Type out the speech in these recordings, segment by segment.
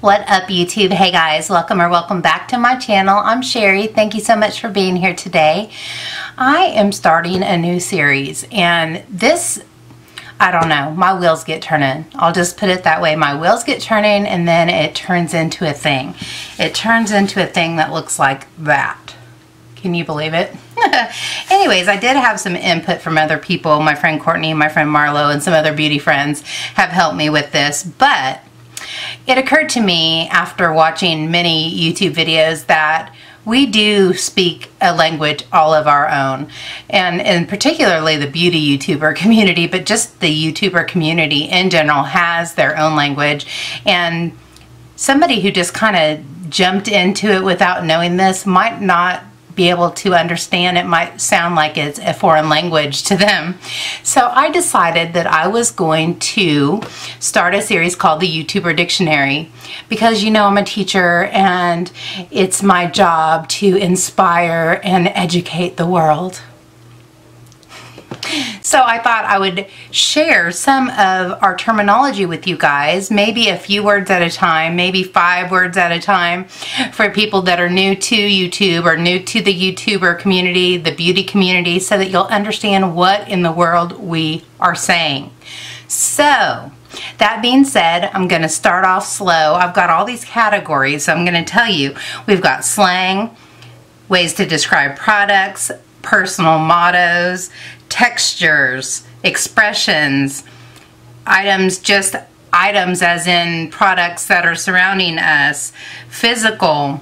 What up YouTube? Hey guys, welcome or welcome back to my channel. I'm Sherri. Thank you so much for being here today. I am starting a new series and this, I don't know, my wheels get turning. I'll just put it that way. My wheels get turning and then it turns into a thing. It turns into a thing that looks like that. Can you believe it? Anyways, I did have some input from other people. My friend Courtney, my friend Marlo, and some other beauty friends have helped me with this, but it occurred to me after watching many YouTube videos that we do speak a language all of our own and, and particularly the beauty YouTuber community but just the YouTuber community in general has their own language. And somebody who just kind of jumped into it without knowing this might not be able to understand. It might sound like it's a foreign language to them. So I decided that I was going to start a series called the YouTuber Dictionary because you know I'm a teacher and it's my job to inspire and educate the world. So I thought I would share some of our terminology with you guys, maybe a few words at a time, maybe five words at a time for people that are new to YouTube or new to the YouTuber community, the beauty community, so that you'll understand what in the world we are saying. So, that being said, I'm going to start off slow. I've got all these categories, so I'm going to tell you. We've got slang, ways to describe products, personal mottos, textures, expressions, items just items as in products that are surrounding us, physical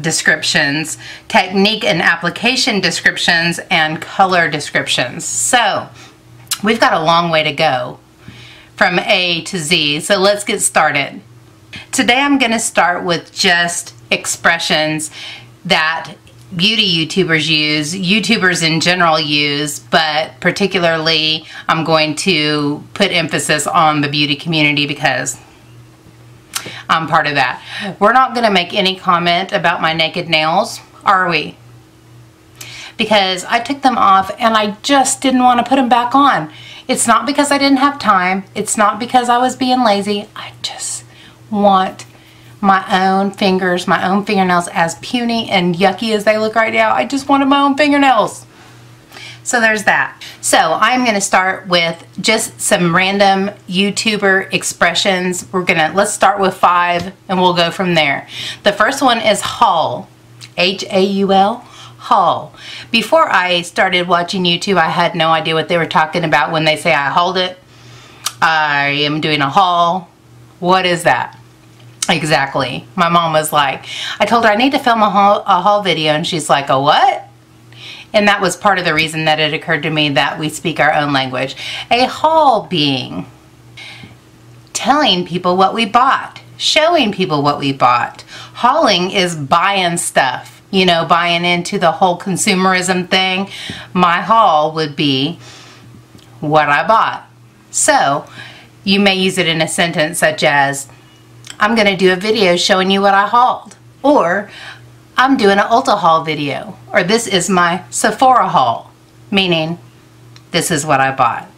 descriptions, technique and application descriptions, and color descriptions. So we've got a long way to go from A to Z, so let's get started. Today I'm going to start with just expressions that beauty YouTubers use, YouTubers in general use, but particularly I'm going to put emphasis on the beauty community because I'm part of that. We're not going to make any comment about my naked nails, are we? Because I took them off and I just didn't want to put them back on. It's not because I didn't have time. It's not because I was being lazy. I just want my own fingers, my own fingernails, as puny and yucky as they look right now. I just wanted my own fingernails. So there's that. So I'm going to start with just some random YouTuber expressions. We're going to, let's start with five and we'll go from there. The first one is haul. H-A-U-L. Haul. Before I started watching YouTube, I had no idea what they were talking about when they say I hauled it. I am doing a haul. What is that? Exactly. My mom was like, I told her I need to film a haul, a haul video and she's like, a what? And that was part of the reason that it occurred to me that we speak our own language. A haul being telling people what we bought, showing people what we bought. Hauling is buying stuff, you know, buying into the whole consumerism thing. My haul would be what I bought. So you may use it in a sentence such as, I'm going to do a video showing you what I hauled. Or I'm doing an Ulta haul video. Or this is my Sephora haul. Meaning, this is what I bought.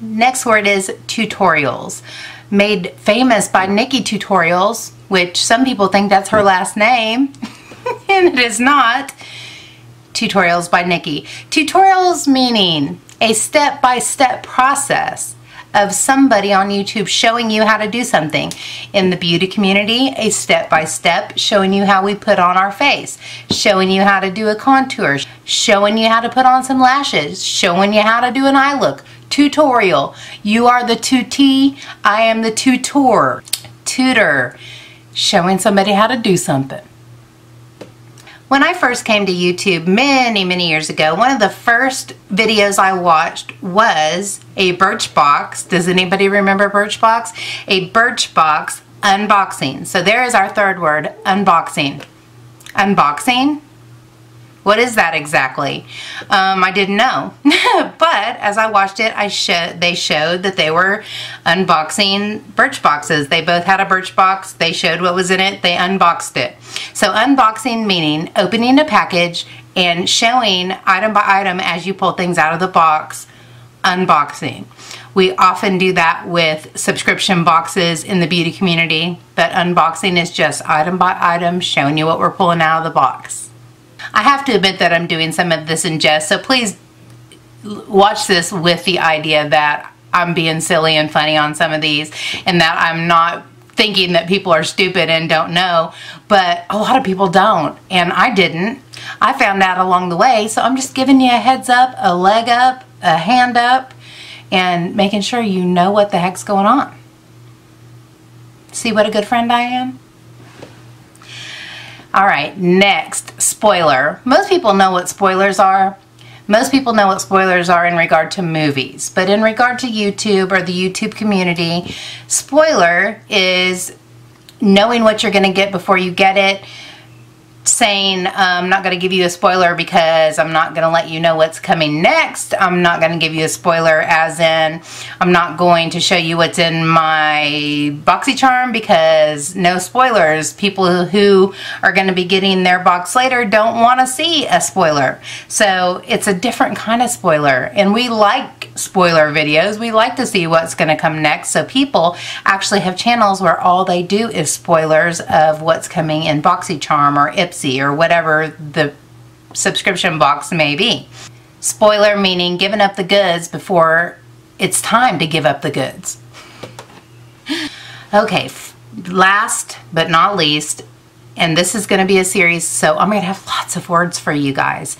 Next word is tutorials. Made famous by Nikkie Tutorials, which some people think that's her last name. and it is not. Tutorials by Nikkie. Tutorials meaning a step-by-step -step process of somebody on YouTube showing you how to do something. In the beauty community, a step-by-step -step showing you how we put on our face, showing you how to do a contour, showing you how to put on some lashes, showing you how to do an eye look. Tutorial. You are the tutee, I am the tutor. Tutor. Showing somebody how to do something. When I first came to YouTube many, many years ago, one of the first videos I watched was a Birchbox. Does anybody remember Birchbox? A Birchbox unboxing. So there is our third word, unboxing. Unboxing what is that exactly? Um, I didn't know. but as I watched it, I they showed that they were unboxing birch boxes. They both had a birch box. They showed what was in it. They unboxed it. So unboxing meaning opening a package and showing item by item as you pull things out of the box. Unboxing. We often do that with subscription boxes in the beauty community, but unboxing is just item by item showing you what we're pulling out of the box. I have to admit that I'm doing some of this in jest, so please watch this with the idea that I'm being silly and funny on some of these and that I'm not thinking that people are stupid and don't know, but a lot of people don't, and I didn't. I found out along the way, so I'm just giving you a heads up, a leg up, a hand up, and making sure you know what the heck's going on. See what a good friend I am? All right, next, spoiler. Most people know what spoilers are. Most people know what spoilers are in regard to movies, but in regard to YouTube or the YouTube community, spoiler is knowing what you're going to get before you get it, saying um, I'm not going to give you a spoiler because I'm not going to let you know what's coming next. I'm not going to give you a spoiler as in I'm not going to show you what's in my BoxyCharm because no spoilers. People who are going to be getting their box later don't want to see a spoiler. So it's a different kind of spoiler and we like spoiler videos. We like to see what's going to come next. So people actually have channels where all they do is spoilers of what's coming in BoxyCharm or Or whatever the subscription box may be. Spoiler meaning giving up the goods before it's time to give up the goods. Okay, last but not least, and this is going to be a series, so I'm going to have lots of words for you guys.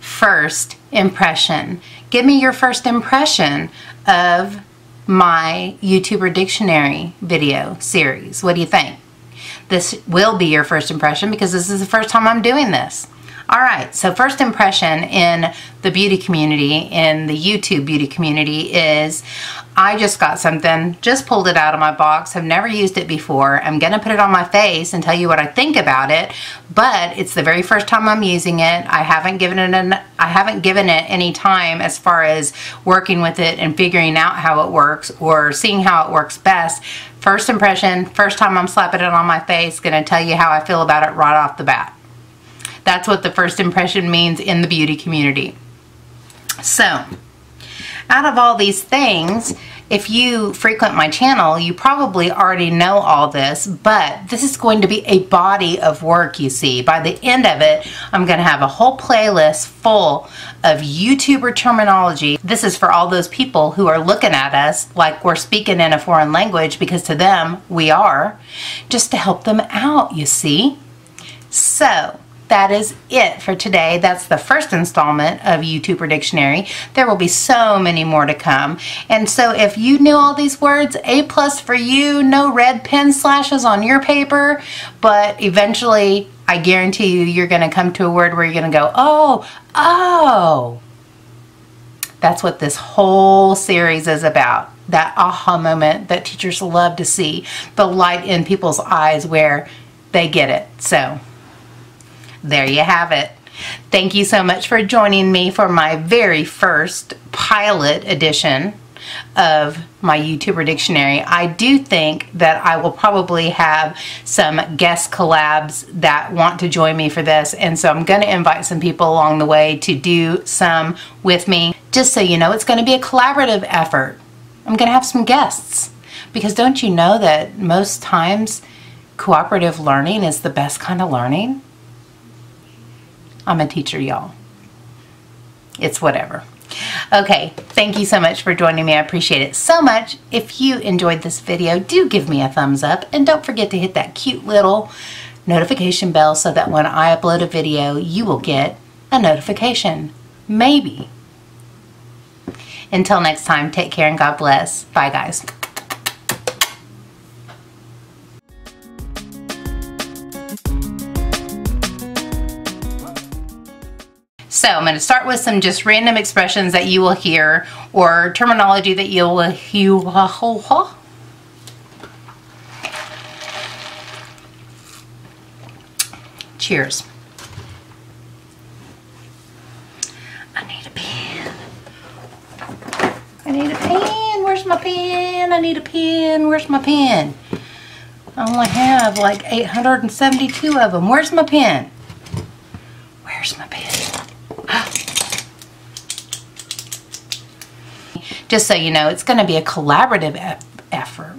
First impression. Give me your first impression of my YouTuber Dictionary video series. What do you think? This will be your first impression because this is the first time I'm doing this. All right, so first impression in the beauty community, in the YouTube beauty community is I just got something, just pulled it out of my box, have never used it before. I'm gonna put it on my face and tell you what I think about it, but it's the very first time I'm using it. I haven't given it an, I haven't given it any time as far as working with it and figuring out how it works or seeing how it works best. First impression, first time I'm slapping it on my face, gonna tell you how I feel about it right off the bat. That's what the first impression means in the beauty community. So, out of all these things, if you frequent my channel, you probably already know all this, but this is going to be a body of work, you see. By the end of it, I'm going to have a whole playlist full of YouTuber terminology. This is for all those people who are looking at us like we're speaking in a foreign language because to them, we are, just to help them out, you see. So, that is it for today. That's the first installment of YouTuber Dictionary. There will be so many more to come. And so if you knew all these words, A plus for you, no red pen slashes on your paper, but eventually I guarantee you, you're going to come to a word where you're going to go, oh, oh. That's what this whole series is about. That aha moment that teachers love to see. The light in people's eyes where they get it. So there you have it. Thank you so much for joining me for my very first pilot edition of my YouTuber dictionary. I do think that I will probably have some guest collabs that want to join me for this and so I'm going to invite some people along the way to do some with me. Just so you know, it's going to be a collaborative effort. I'm going to have some guests because don't you know that most times cooperative learning is the best kind of learning? I'm a teacher, y'all. It's whatever. Okay, thank you so much for joining me. I appreciate it so much. If you enjoyed this video, do give me a thumbs up and don't forget to hit that cute little notification bell so that when I upload a video, you will get a notification. Maybe. Until next time, take care and God bless. Bye, guys. So I'm going to start with some just random expressions that you will hear or terminology that you will hear. Cheers. I need a pen. I need a pen. Where's my pen? I need a pen. Where's my pen? I only have like 872 of them. Where's my pen? Just so you know, it's going to be a collaborative effort